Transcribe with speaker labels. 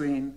Speaker 1: green